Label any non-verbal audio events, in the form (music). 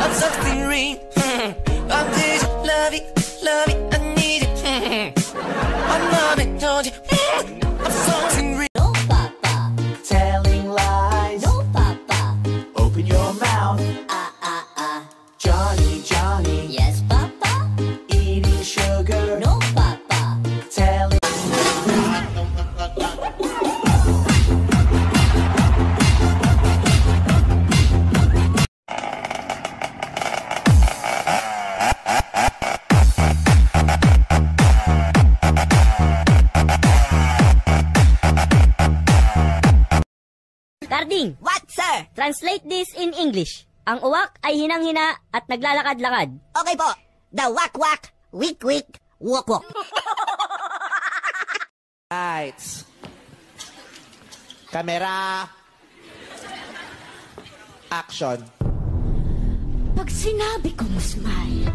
I'm something real. I'm this love it, love it, I need it. (laughs) I'm not it. (laughs) I'm Tarding, What, sir? translate this in English. Ang uwak ay hinang-hina at naglalakad-lakad. Okay po. The wak-wak, wik-wik, wok-wok. Lights. (laughs) Camera. Action. Pag sinabi kong smile,